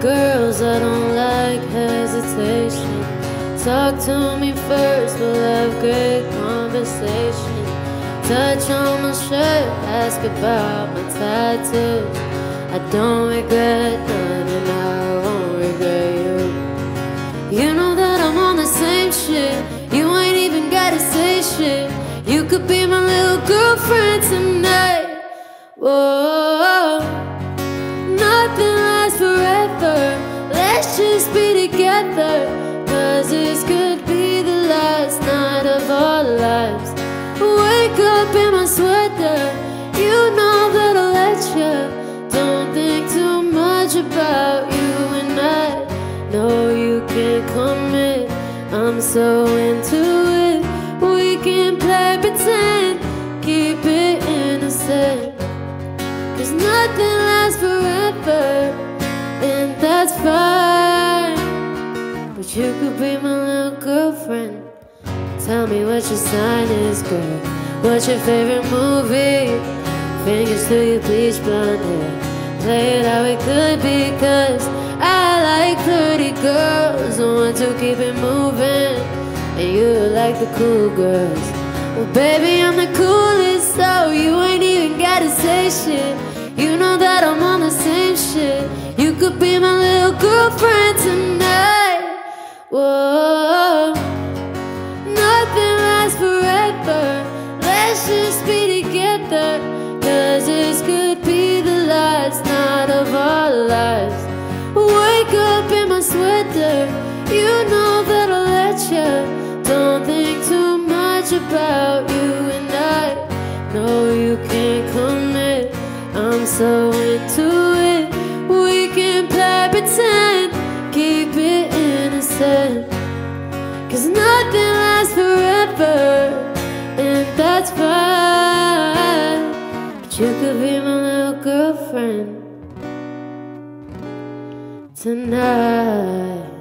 girls, I don't like hesitation. Talk to me first, we'll have great conversation. Touch on my shirt, ask about my tattoos. I don't regret none, and I won't regret you. You know that I'm on the same shit. You ain't even gotta say shit. You could be my little girlfriend tonight. Whoa, forever. Let's just be together. Cause this could be the last night of our lives. Wake up in my sweater. You know that I'll let you. Don't think too much about you and I. No, you can't commit. I'm so into it. We can play pretend. You could be my little girlfriend. Tell me what your sign is, girl. What's your favorite movie? Fingers to your bleach blonde hair. Play it how it could be, cause I like pretty girls. I want to keep it moving. And you like the cool girls. Well, baby, I'm the coolest, so you ain't even gotta say shit. You know that I'm on the same shit. You could be my little girlfriend tonight. Whoa. Nothing lasts forever. Let's just be together. Cause this could be the last night of our lives. Wake up in my sweater. You know that I'll let you. Don't think too much about you and I. No, you can't commit. I'm so into be my little girlfriend tonight.